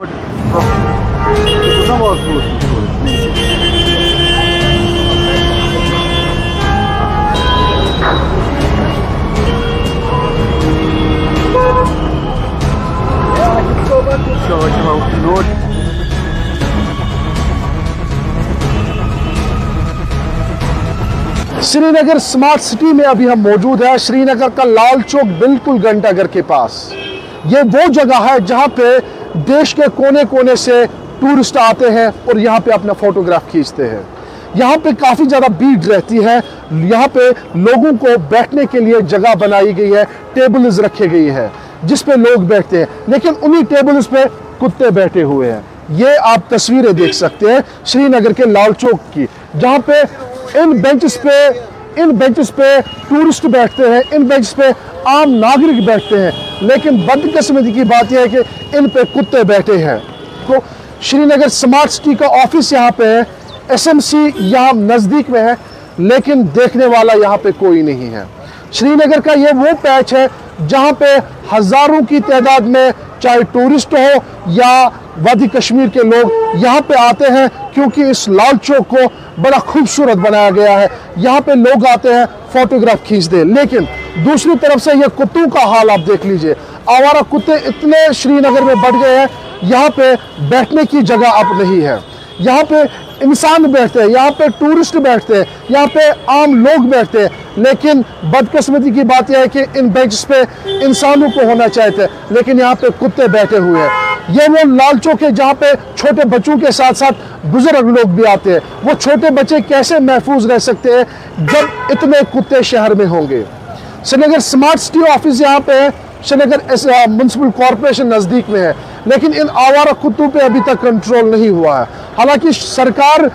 Srinagar smart city में अभी हम मौजूद हैं। श्रीनगर का लाल चौक बिल्कुल घंटाघर के पास। ये वो जगह है जहाँ पे देश के कोने कोने से टूरिस्ट आते हैं और यहाँ पे अपना फोटोग्राफ खींचते हैं। यहाँ पे काफ़ी ज़्यादा भीड़ रहती है। यहाँ पे लोगों को बैठने के लिए जगह बनाई गई है टेबल्स रखे गई है, जिस पे लोग बैठते हैं। लेकिन उन्हीं टेबल्स पे कुत्ते बैठे हुए हैं। ये आप तस्वीरें देख सकते हैं श्रीनगर के लाल चौक की, जहाँ पे इन बेंचेस पे, इन बेंचेस पे टूरिस्ट बैठते हैं, इन बेंचेस पे आम नागरिक बैठते हैं। लेकिन बदकिस्मती की बात यह है कि इन पे कुत्ते बैठे हैं। तो श्रीनगर स्मार्ट सिटी का ऑफ़िस यहाँ पे है एसएमसी यहाँ नज़दीक में है, लेकिन देखने वाला यहाँ पे कोई नहीं है। श्रीनगर का ये वो पैच है जहाँ पे हज़ारों की तादाद में चाहे टूरिस्ट हो या वादी कश्मीर के लोग यहाँ पे आते हैं, क्योंकि इस लाल चौक को बड़ा खूबसूरत बनाया गया है। यहाँ पे लोग आते हैं फोटोग्राफ खींचते लेकिन दूसरी तरफ़ से ये कुत्तों का हाल आप देख लीजिए। आवारा कुत्ते इतने श्रीनगर में बढ़ गए हैं, यहाँ पे बैठने की जगह अब नहीं है। यहाँ पे इंसान बैठते हैं, यहाँ पे टूरिस्ट बैठते हैं, यहाँ पे आम लोग बैठते हैं। लेकिन बदकस्मती की बात यह है कि इन बेंच पे इंसानों को होना चाहिए। लेकिन यहाँ पे कुत्ते बैठे हुए हैं। ये वो लाल चौक है जहाँ पे छोटे बच्चों के साथ साथ बुज़ुर्ग लोग भी आते हैं। वो छोटे बच्चे कैसे महफूज रह सकते हैं जब इतने कुत्ते शहर में होंगे? श्रीनगर स्मार्ट सिटी ऑफ़िस यहाँ पे है, श्रीनगर म्यूनसिपल कॉरपोरेशन नज़दीक में है, लेकिन इन आवारा कुत्तों पे अभी तक कंट्रोल नहीं हुआ है। हालाँकि सरकार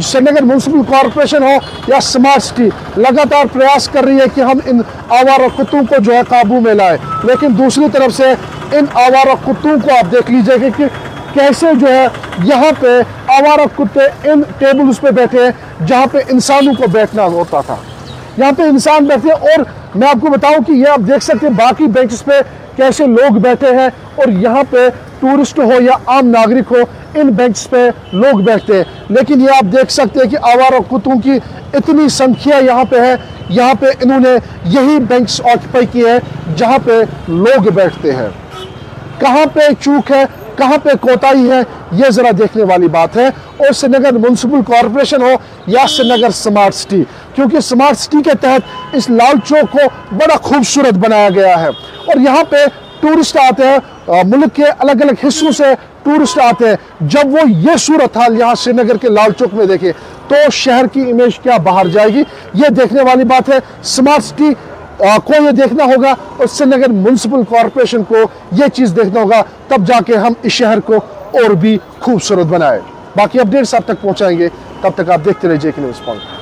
श्रीनगर म्यूनसिपल कॉरपोरेशन हो या स्मार्ट सिटी लगातार प्रयास कर रही है कि हम इन आवारा कुत्तों को जो है काबू में लाए। लेकिन दूसरी तरफ़ से इन आवारा कुत्तों को आप देख लीजिए कि कैसे जो है यहाँ पे आवारा कुत्ते इन टेबल्स पे बैठे हैं, जहाँ पे इंसानों को बैठना होता था। यहाँ पे इंसान बैठे और मैं आपको बताऊँ कि ये आप देख सकते हैं बाकी बेंचेस पे कैसे लोग बैठे हैं और यहाँ पे टूरिस्ट हो या आम नागरिक हो, इन बेंच पे लोग बैठते हैं। लेकिन ये आप देख सकते हैं कि आवारा कुत्तों की इतनी संख्या यहाँ पे है, यहाँ पे इन्होंने यही बेंच ऑक्यूपाई किए हैं जहाँ पे लोग बैठते हैं। कहाँ पे चूक है? कहाँ पे कोताही है, ये ज़रा देखने वाली बात है। और श्रीनगर म्यूनसिपल कॉरपोरेशन हो या श्रीनगर स्मार्ट सिटी क्योंकि स्मार्ट सिटी के तहत इस लाल चौक को बड़ा खूबसूरत बनाया गया है। और यहाँ पे टूरिस्ट आते हैं मुल्क के अलग अलग हिस्सों से टूरिस्ट आते हैं। जब वो ये सूरत हाल यहाँ श्रीनगर के लाल चौक में देखे तो शहर की इमेज क्या बाहर जाएगी? ये देखने वाली बात है स्मार्ट सिटी को ये देखना होगा और श्रीनगर म्यूनसिपल कॉरपोरेशन को ये चीज़ देखना होगा, तब जाके हम इस शहर को और भी खूबसूरत बनाए। बाकी अपडेट्स आप तक पहुँचाएँगे, तब तक आप देखते रहिए जेके न्यूज़ पॉइंट